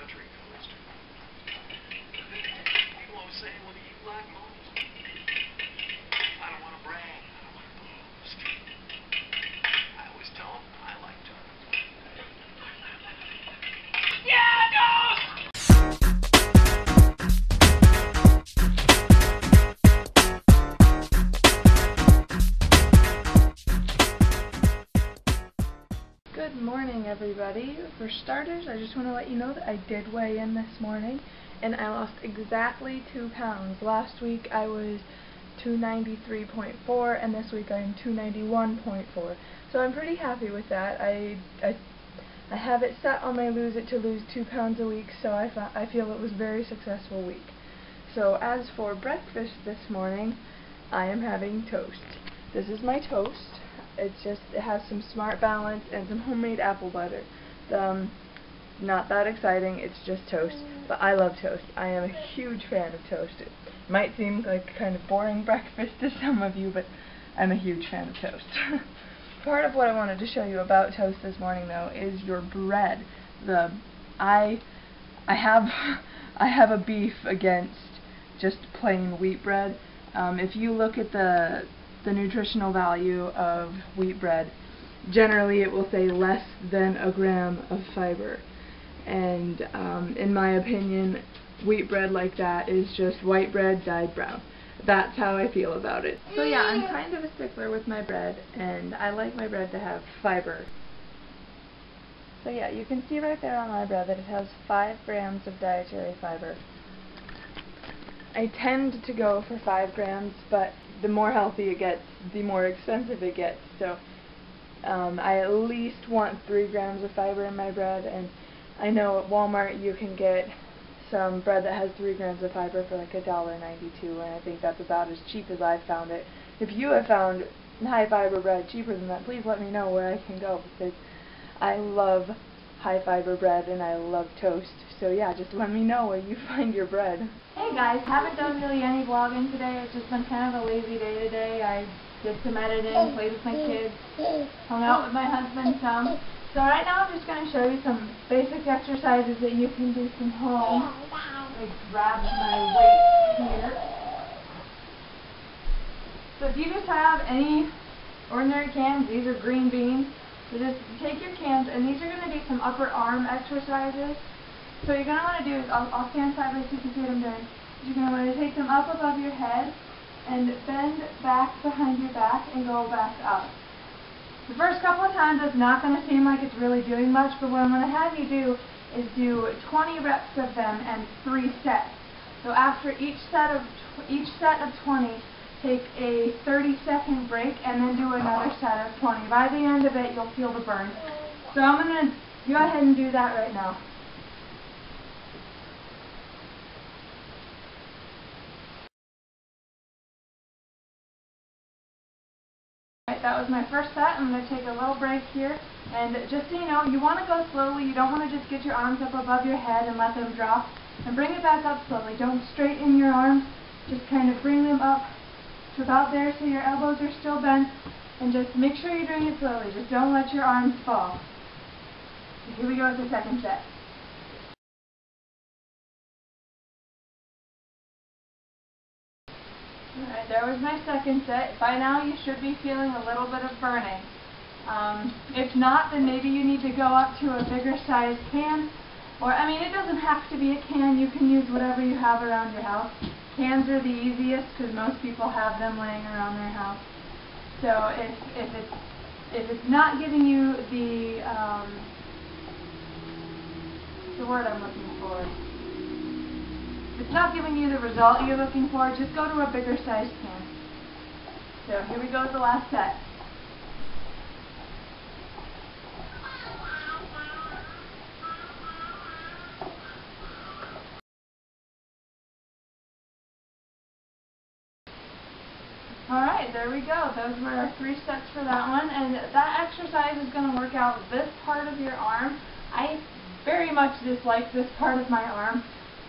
country coast. People always say, what do you like most? Everybody. For starters, I just want to let you know that I did weigh in this morning, and I lost exactly two pounds. Last week I was 293.4, and this week I am 291.4. So I'm pretty happy with that. I, I, I have it set on my lose it to lose two pounds a week, so I, I feel it was a very successful week. So as for breakfast this morning, I am having toast. This is my toast. It's just it has some smart balance and some homemade apple butter. Um, not that exciting. It's just toast, but I love toast. I am a huge fan of toast. It might seem like a kind of boring breakfast to some of you, but I'm a huge fan of toast. Part of what I wanted to show you about toast this morning, though, is your bread. The I I have I have a beef against just plain wheat bread. Um, if you look at the the nutritional value of wheat bread, generally it will say less than a gram of fiber. And um, in my opinion, wheat bread like that is just white bread dyed brown. That's how I feel about it. So yeah, I'm kind of a stickler with my bread, and I like my bread to have fiber. So yeah, you can see right there on my bread that it has 5 grams of dietary fiber. I tend to go for 5 grams, but the more healthy it gets, the more expensive it gets. So um, I at least want 3 grams of fiber in my bread, and I know at Walmart you can get some bread that has 3 grams of fiber for like $1.92, and I think that's about as cheap as I've found it. If you have found high fiber bread cheaper than that, please let me know where I can go, because I love high fiber bread and I love toast. So yeah, just let me know where you find your bread. Hey guys, haven't done really any vlogging today. It's just been kind of a lazy day today. I did some editing, played with my kids, hung out with my husband some. So right now I'm just going to show you some basic exercises that you can do from home. I me grab my weight here. So if you just have any ordinary cans, these are green beans. So just take your cans, and these are going to be some upper arm exercises. So you're going to want to do is, I'll, I'll stand sideways so you can see what I'm doing. You're going to want to take them up above your head, and bend back behind your back, and go back up. The first couple of times it's not going to seem like it's really doing much, but what I'm going to have you do is do 20 reps of them and three sets. So after each set of each set of 20, take a 30 second break and then do another set of 20. By the end of it, you'll feel the burn. So I'm going to go ahead and do that right now. That was my first set. I'm going to take a little break here. And just so you know, you want to go slowly. You don't want to just get your arms up above your head and let them drop. And bring it back up slowly. Don't straighten your arms. Just kind of bring them up about there so your elbows are still bent. And just make sure you're doing it slowly. Just don't let your arms fall. So here we go with the second set. Alright, there was my second set. By now you should be feeling a little bit of burning. Um, if not, then maybe you need to go up to a bigger size can. Or, I mean, it doesn't have to be a can. You can use whatever you have around your house. Cans are the easiest because most people have them laying around their house. So if, if, it's, if it's not giving you the, um, the word I'm looking for, if it's not giving you the result you're looking for, just go to a bigger size can. So here we go with the last set. There we go. Those were our three sets for that one. And that exercise is going to work out this part of your arm. I very much dislike this part of my arm.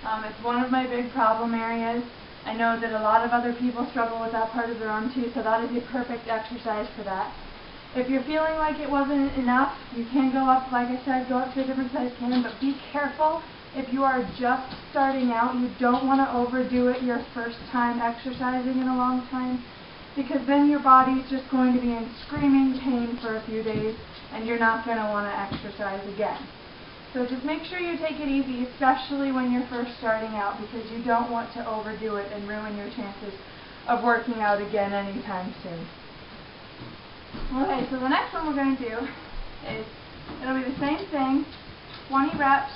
Um, it's one of my big problem areas. I know that a lot of other people struggle with that part of their arm too, so that is a perfect exercise for that. If you're feeling like it wasn't enough, you can go up, like I said, go up to a different size can, but be careful if you are just starting out, you don't want to overdo it your first time exercising in a long time because then your body is just going to be in screaming pain for a few days and you're not going to want to exercise again. So just make sure you take it easy, especially when you're first starting out because you don't want to overdo it and ruin your chances of working out again anytime soon. Okay, so the next one we're going to do is, it'll be the same thing, 20 reps,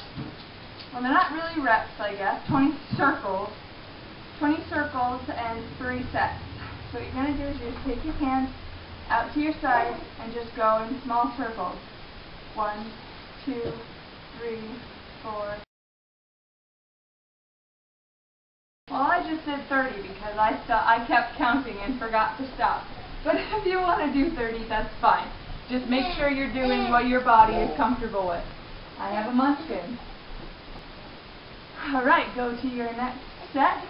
well they're not really reps I guess, 20 circles, 20 circles and 3 sets. So what you're going to do is you just take your hands out to your side and just go in small circles. One, two, three, four. Well, I just did 30 because I I kept counting and forgot to stop. But if you want to do 30, that's fine. Just make sure you're doing what your body is comfortable with. I have a munchkin. Alright, go to your next set.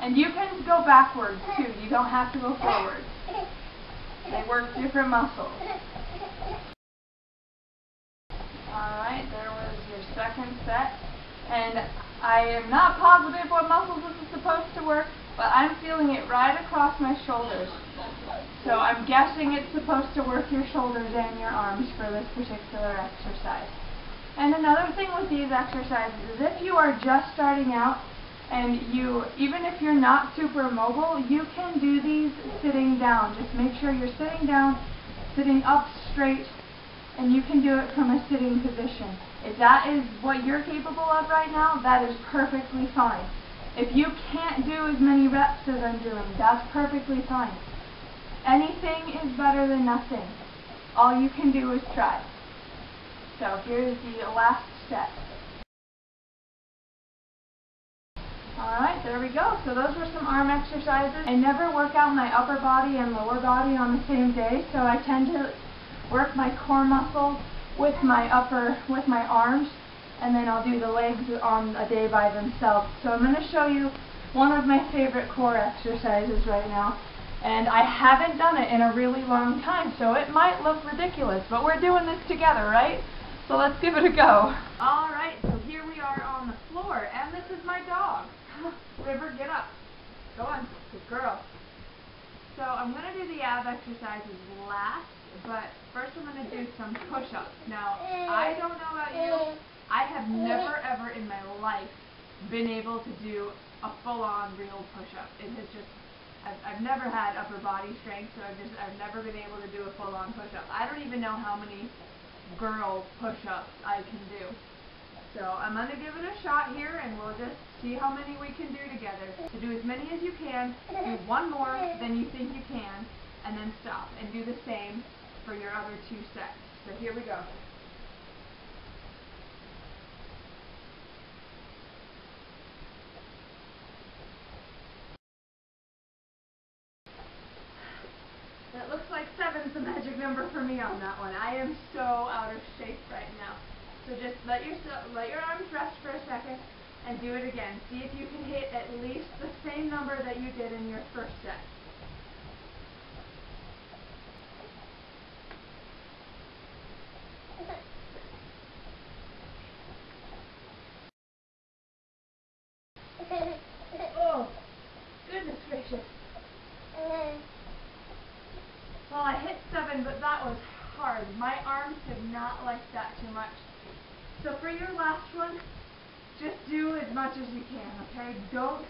And you can go backwards too. You don't have to go forward. They work different muscles. Alright, there was your second set. And I am not positive what muscles this is supposed to work, but I'm feeling it right across my shoulders. So I'm guessing it's supposed to work your shoulders and your arms for this particular exercise. And another thing with these exercises is if you are just starting out and you, even if you're not super mobile, you can do these sitting down. Just make sure you're sitting down, sitting up straight, and you can do it from a sitting position. If that is what you're capable of right now, that is perfectly fine. If you can't do as many reps as I'm doing, that's perfectly fine. Anything is better than nothing. All you can do is try. So here's the last step. Alright, there we go. So those were some arm exercises. I never work out my upper body and lower body on the same day, so I tend to work my core muscle with my upper, with my arms, and then I'll do the legs on a day by themselves. So I'm going to show you one of my favorite core exercises right now. And I haven't done it in a really long time, so it might look ridiculous, but we're doing this together, right? So let's give it a go. Alright, so here we are on the floor, and this is my dog. River, get up. Go on, good girl. So I'm going to do the ab exercises last, but first I'm going to do some push-ups. Now, I don't know about you, I have never ever in my life been able to do a full-on real push-up. It has just, I've, I've never had upper body strength, so I've just, I've never been able to do a full-on push-up. I don't even know how many girl push-ups I can do. So I'm going to give it a shot here and we'll just see how many we can do together. So do as many as you can, do one more than you think you can, and then stop. And do the same for your other two sets. So here we go. That looks like seven's the magic number for me on that one. I am so out of shape. So just let your let your arms rest for a second and do it again. See if you can hit at least the same number that you did in your first set. Oh, goodness gracious. Well, I hit seven, but that was hard. My arms did not like that too much. So for your last one, just do as much as you can, okay? Don't,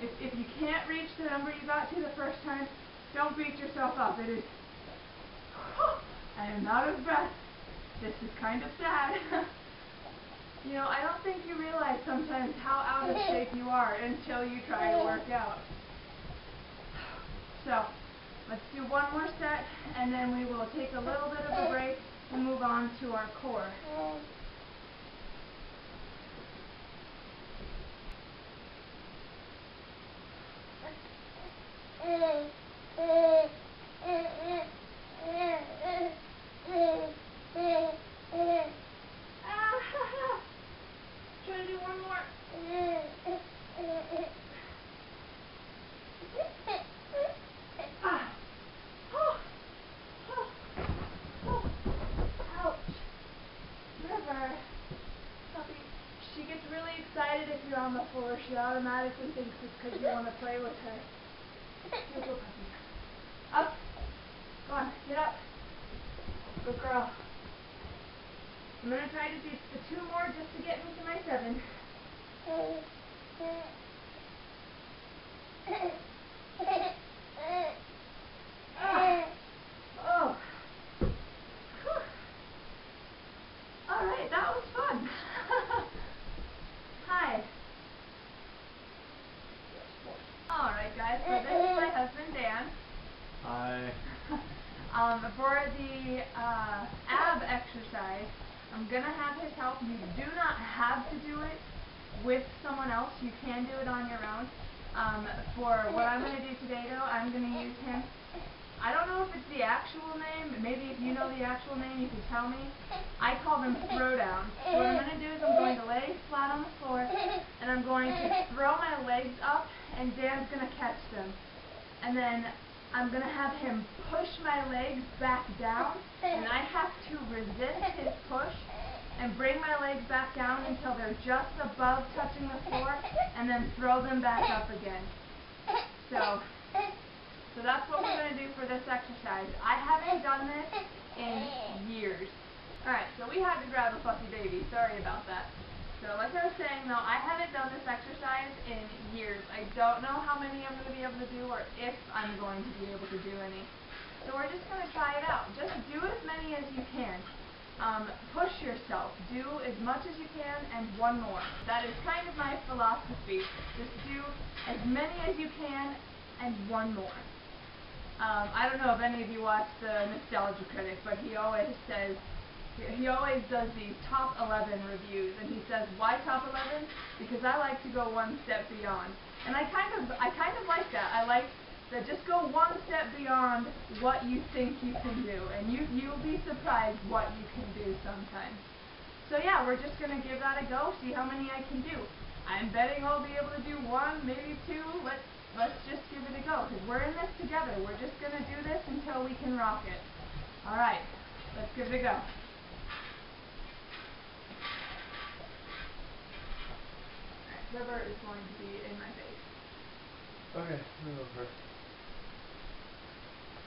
if, if you can't reach the number you got to the first time, don't beat yourself up. It is, I am out of breath. This is kind of sad. you know, I don't think you realize sometimes how out of shape you are until you try to work out. So, let's do one more set, and then we will take a little bit of a break and move on to our core. Ah, Try to do one more. Ah. Oh. Oh. Oh. Ouch. River. she gets really excited if you're on the floor. She automatically thinks it's because you want to play with her. Go, puppy. Up. Go on, get up. Good girl. I'm going to try to do the two more just to get me to my seven. Ah. Oh. Whew. All right, that was fun. Hi. All right, guys. So this is my husband Dan. Hi. um, for the uh, ab exercise, I'm gonna have his help. You do not have to do it with someone else. You can do it on your own. Um, for what I'm gonna do today, though, I'm gonna use him. I don't know if it's the actual name. Maybe if you know the actual name, you can tell me. I call them throwdowns. So what I'm going to do is I'm going to lay flat on the floor, and I'm going to throw my legs up, and Dan's going to catch them. And then I'm going to have him push my legs back down, and I have to resist his push and bring my legs back down until they're just above touching the floor, and then throw them back up again. So, so that's what we're going to do for this exercise. I haven't done this in years. Alright, so we had to grab a fussy baby. Sorry about that. So like I was saying though, I haven't done this exercise in years. I don't know how many I'm going to be able to do or if I'm going to be able to do any. So we're just going to try it out. Just do as many as you can. Um, push yourself. Do as much as you can and one more. That is kind of my philosophy. Just do as many as you can and one more. Um, I don't know if any of you watch the Nostalgia Critic, but he always says, he always does these top 11 reviews, and he says, why top 11? Because I like to go one step beyond. And I kind of, I kind of like that. I like that just go one step beyond what you think you can do, and you, you'll be surprised what you can do sometimes. So yeah, we're just going to give that a go, see how many I can do. I'm betting I'll be able to do one, maybe two. Let's let's just give it a go, because we're in this together. We're just going to do this until we can rock it. Alright, let's give it a go. River is going to be in my face. Okay, move over.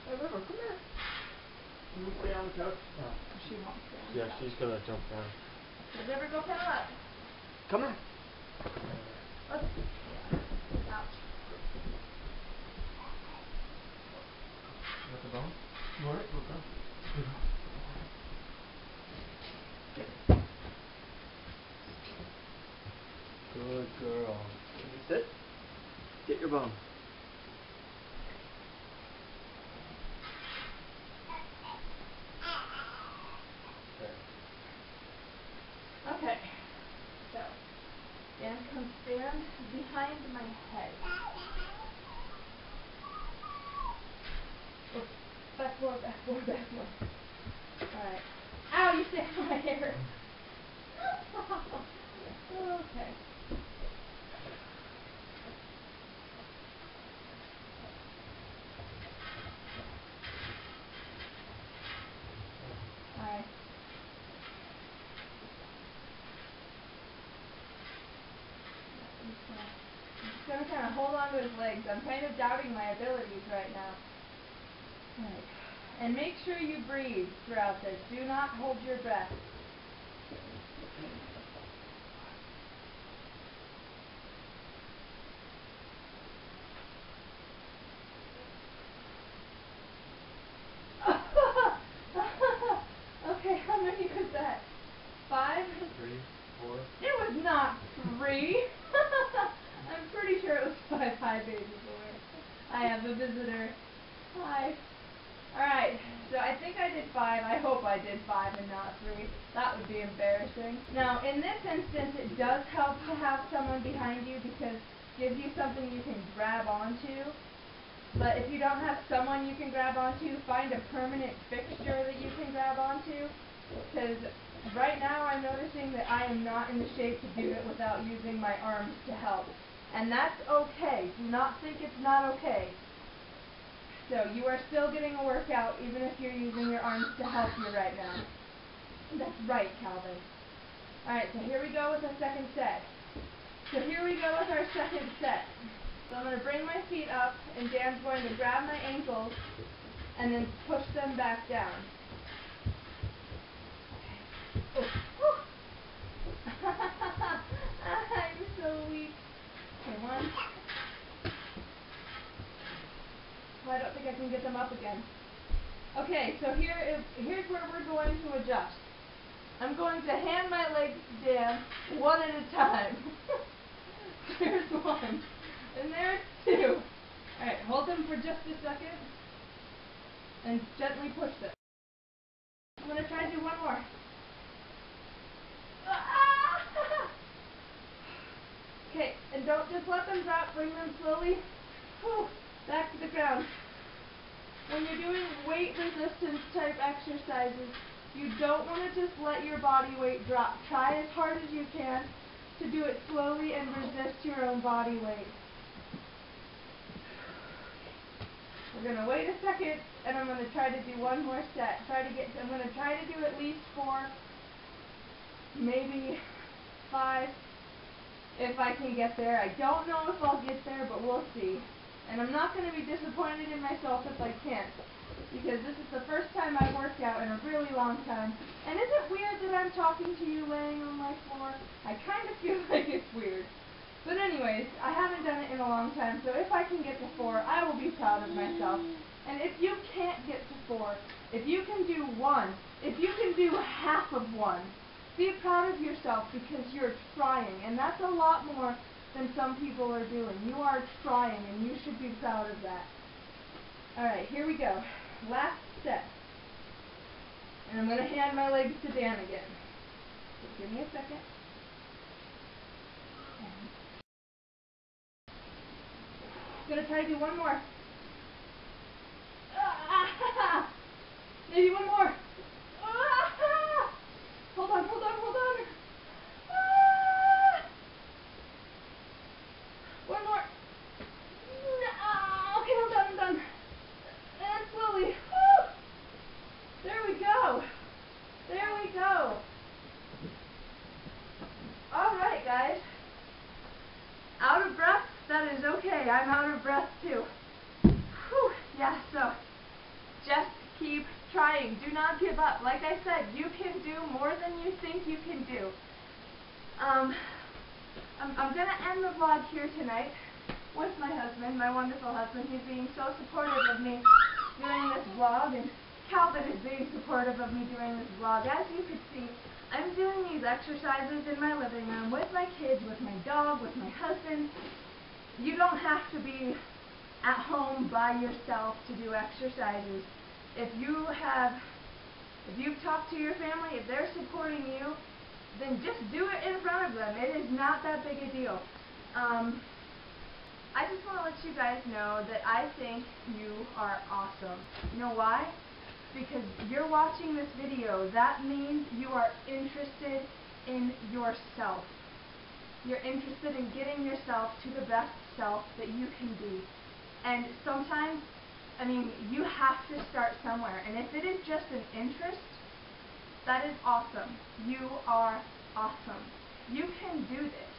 Hey, River, come here. You wanna stay on the couch? No. She won't stay on Yeah, top. she's gonna jump down. River go pedal up? Come on. Let's... Ouch. You want the bone? You want it? We'll go. Good girl. Can you sit? Get your bone. Okay. Okay. So, Dan come stand behind my head. Oops. Back forward, back forward, back forward. Alright. Ow, you stick my hair. okay. Alright. I'm gonna kind of hold on to his legs. I'm kind of doubting my abilities right now. Alright. And make sure you breathe throughout this. Do not hold your breath. okay, how many was that? Five? Three, four. It was not three. I'm pretty sure it was five. Hi, baby boy. I have a visitor. Hi. So I think I did five. I hope I did five and not three. That would be embarrassing. Now, in this instance, it does help to have someone behind you because it gives you something you can grab onto. But if you don't have someone you can grab onto, find a permanent fixture that you can grab onto. Because right now I'm noticing that I am not in the shape to do it without using my arms to help. And that's okay. Do not think it's not okay. So you are still getting a workout even if you're using your arms to help you right now. That's right, Calvin. Alright, so here we go with our second set. So here we go with our second set. So I'm going to bring my feet up, and Dan's going to grab my ankles, and then push them back down. Okay. Oh, I'm so weak. Okay, one. Oh, I don't think I can get them up again. Okay, so here is here's where we're going to adjust. I'm going to hand my legs down one at a time. there's one. And there's two. Alright, hold them for just a second. And gently push them. I'm going to try to do one more. Okay, and don't just let them drop. Bring them slowly whew, back to the ground. When you're doing weight resistance type exercises, you don't want to just let your body weight drop. Try as hard as you can to do it slowly and resist your own body weight. We're going to wait a second, and I'm going to try to do one more set. Try to get. I'm going to try to do at least four, maybe five, if I can get there. I don't know if I'll get there, but we'll see. And I'm not going to be disappointed in myself if I can't. Because this is the first time I've worked out in a really long time. And is it weird that I'm talking to you laying on my floor? I kind of feel like it's weird. But anyways, I haven't done it in a long time, so if I can get to four, I will be proud of myself. And if you can't get to four, if you can do one, if you can do half of one, be proud of yourself because you're trying. And that's a lot more than some people are doing. You are trying, and you should be proud of that. All right, here we go. Last set. And I'm going to hand my legs to Dan again. Just give me a second. I'm going to try to do one more. Maybe one more. Hold on, hold on, hold on. One more. No. Okay, I'm done, I'm done. And slowly. Woo. There we go. There we go. All right, guys. Out of breath? That is okay. I'm out of breath, too. Whew. Yeah, so just keep trying. Do not give up. Like I said, you can do more than you think you can do. Um, I'm, I'm going to end the vlog here tonight with my husband, my wonderful husband. He's being so supportive of me doing this vlog, and Calvin is being supportive of me doing this vlog. As you can see, I'm doing these exercises in my living room with my kids, with my dog, with my husband. You don't have to be at home by yourself to do exercises. If you have, if you've talked to your family, if they're supporting you, then just do it in front of them. It is not that big a deal. Um, I just want to let you guys know that I think you are awesome. You know why? Because you're watching this video. That means you are interested in yourself. You're interested in getting yourself to the best self that you can be. And sometimes, I mean, you have to start somewhere. And if it is just an interest, that is awesome. You are awesome. You can do this.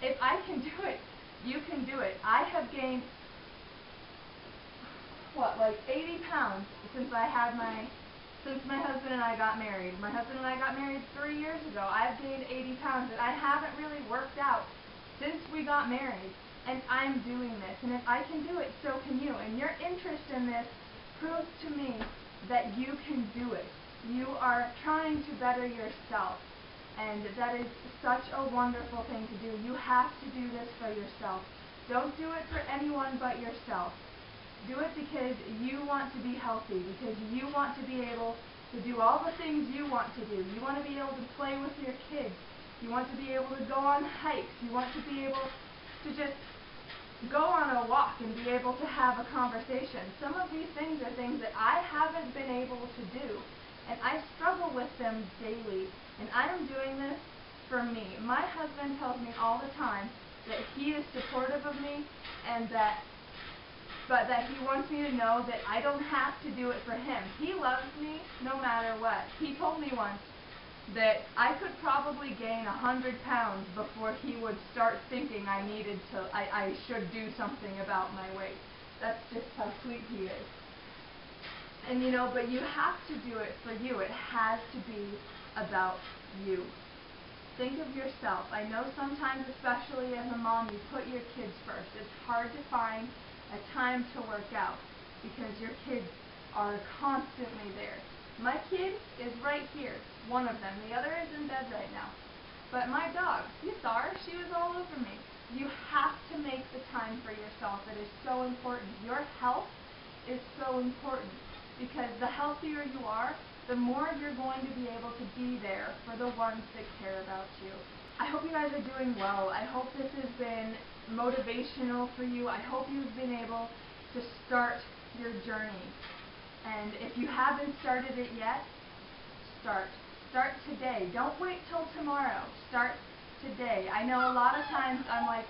If I can do it, you can do it. I have gained, what, like 80 pounds since I had my, since my husband and I got married. My husband and I got married three years ago. I've gained 80 pounds and I haven't really worked out since we got married. And I'm doing this. And if I can do it, so can you. And your interest in this proves to me that you can do it. You are trying to better yourself. And that is such a wonderful thing to do. You have to do this for yourself. Don't do it for anyone but yourself. Do it because you want to be healthy, because you want to be able to do all the things you want to do. You want to be able to play with your kids. You want to be able to go on hikes. You want to be able to just go on a walk and be able to have a conversation. Some of these things are things that I haven't been able to do. And I struggle with them daily. And I am doing this for me. My husband tells me all the time that he is supportive of me and that but that he wants me to know that I don't have to do it for him. He loves me no matter what. He told me once, that I could probably gain a hundred pounds before he would start thinking I needed to, I, I should do something about my weight. That's just how sweet he is. And you know, but you have to do it for you. It has to be about you. Think of yourself. I know sometimes, especially as a mom, you put your kids first. It's hard to find a time to work out because your kids are constantly there. My kid is right here, one of them. The other is in bed right now. But my dog, you saw her, she was all over me. You have to make the time for yourself. It is so important. Your health is so important because the healthier you are, the more you're going to be able to be there for the ones that care about you. I hope you guys are doing well. I hope this has been motivational for you. I hope you've been able to start your journey. And if you haven't started it yet, start. Start today. Don't wait till tomorrow. Start today. I know a lot of times I'm like,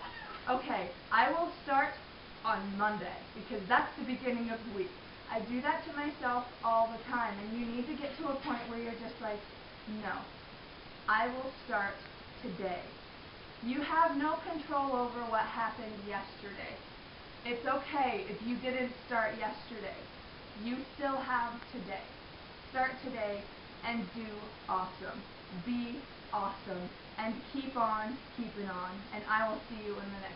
okay, I will start on Monday because that's the beginning of the week. I do that to myself all the time, and you need to get to a point where you're just like, no, I will start today. You have no control over what happened yesterday. It's okay if you didn't start yesterday. You still have today. Start today and do awesome. Be awesome. And keep on keeping on. And I will see you in the next.